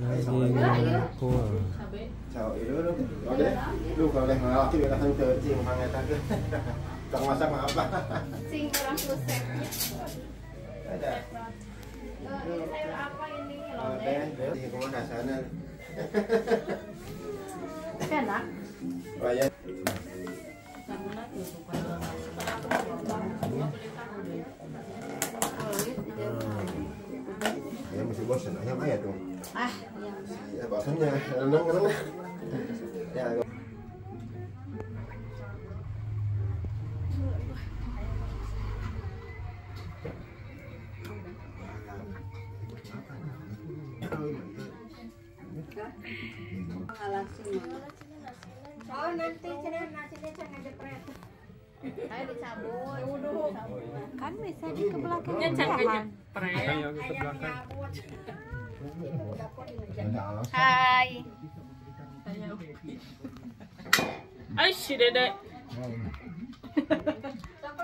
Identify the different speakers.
Speaker 1: Trời ơi,
Speaker 2: đó đấy. Lúc vào đây mà chứ là thân tự gì mà người ta cứ còn mà sao mà
Speaker 3: apa. Sing orang
Speaker 2: tu
Speaker 3: setnya. Ada. Sayur apa ini kalau
Speaker 2: deh? Di rumah kasanan.
Speaker 3: Enak.
Speaker 2: Oh ya. Kamu nak tuh bosan, ayam ayam tuh.
Speaker 3: Ah,
Speaker 2: Ya bosannya, renang renang. Ya,
Speaker 3: Oh, nanti cenah nasinya cenah jepret. Ayo dicabut.
Speaker 4: Kan bisa di ke belakang
Speaker 1: ayo ke belakang
Speaker 2: ada alas.
Speaker 3: Hai.
Speaker 5: Ay, si Dede.
Speaker 3: Sok